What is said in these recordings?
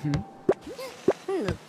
Hmm.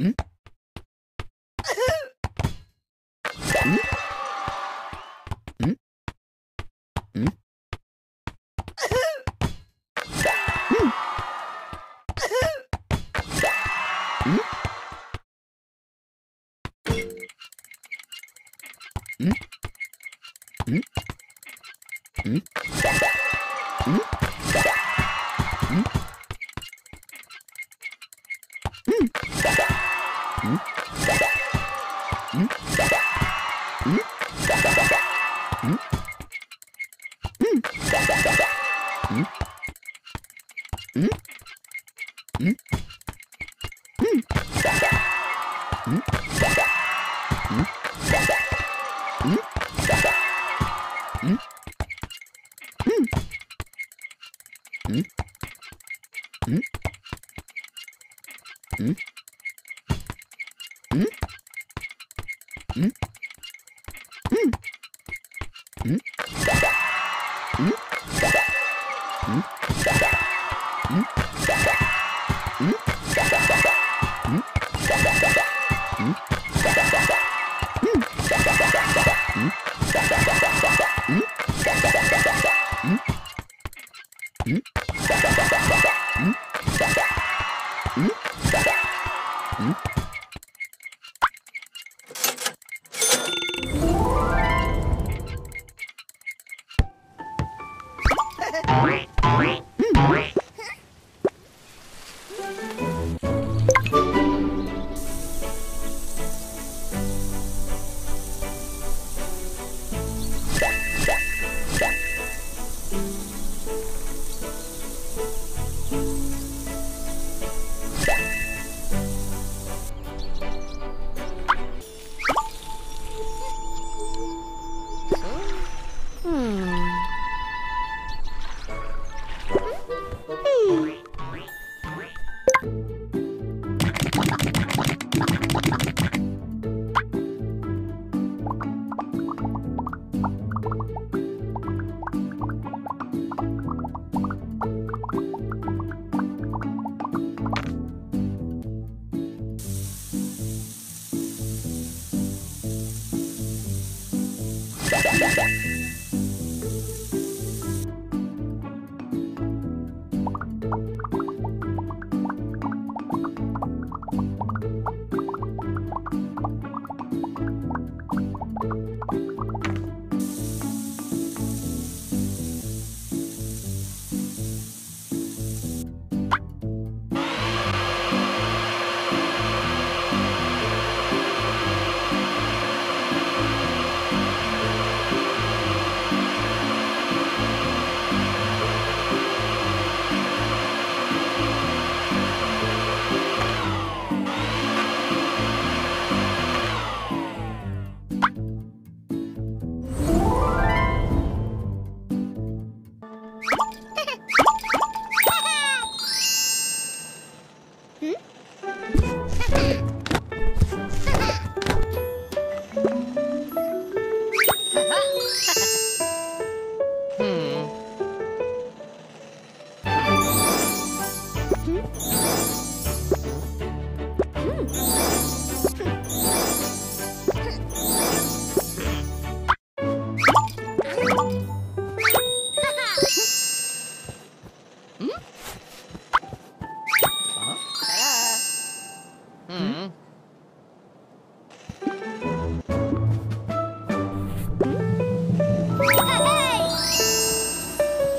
Hm? ん？ん？ん？ん？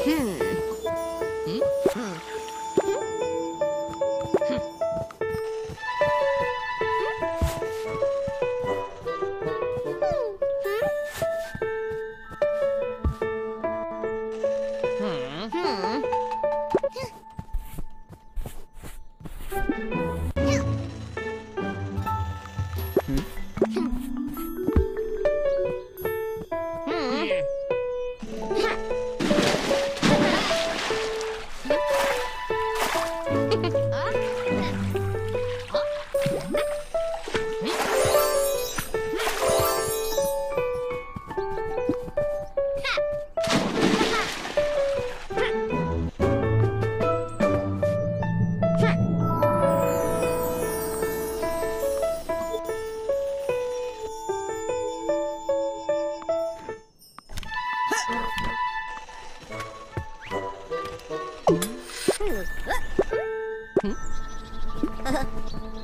Hmm. Hmm?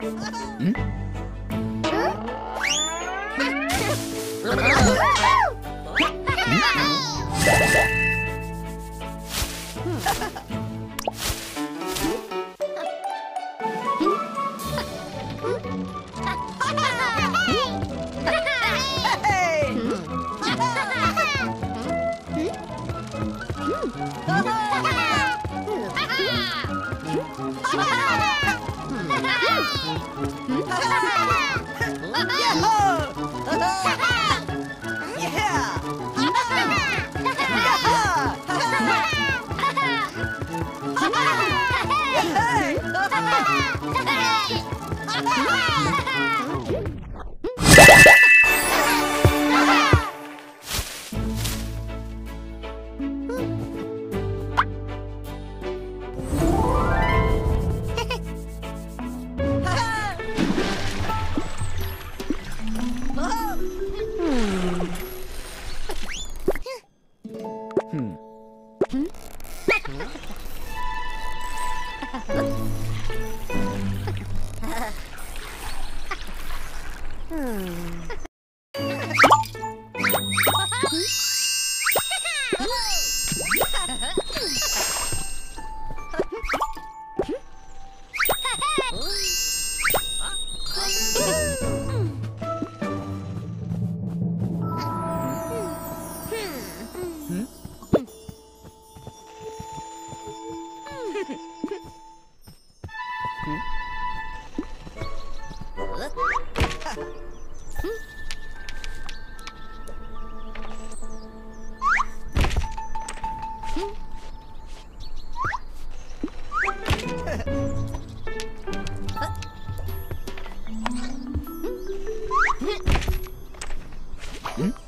嗯。嗯。ハハハハ! Hmm?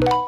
you